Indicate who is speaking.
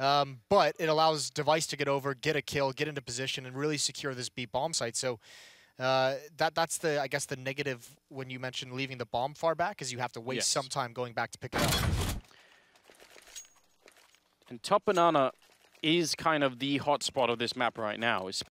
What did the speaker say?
Speaker 1: Um, but it allows Device to get over, get a kill, get into position, and really secure this B bomb site. So uh, that that's the I guess the negative when you mentioned leaving the bomb far back is you have to waste
Speaker 2: Yes.
Speaker 1: some time going back to pick it up.
Speaker 2: And Top Banana is kind of the hot spot of this map right now.